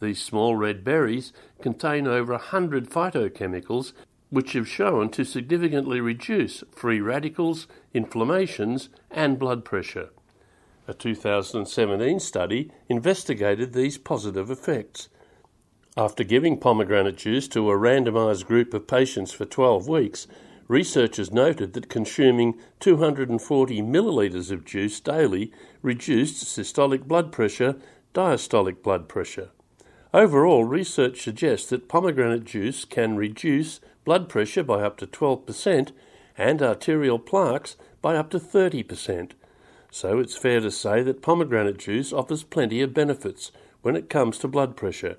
These small red berries contain over a hundred phytochemicals which have shown to significantly reduce free radicals, inflammations, and blood pressure. A 2017 study investigated these positive effects. After giving pomegranate juice to a randomized group of patients for 12 weeks, researchers noted that consuming 240 millilitres of juice daily reduced systolic blood pressure, diastolic blood pressure. Overall, research suggests that pomegranate juice can reduce blood pressure by up to 12% and arterial plaques by up to 30%. So it's fair to say that pomegranate juice offers plenty of benefits when it comes to blood pressure